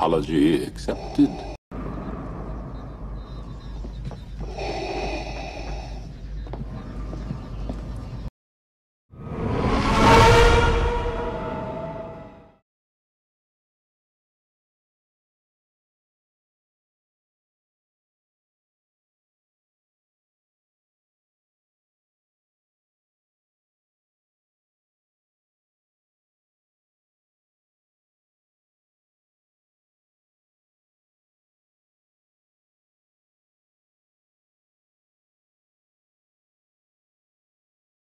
Apology accepted.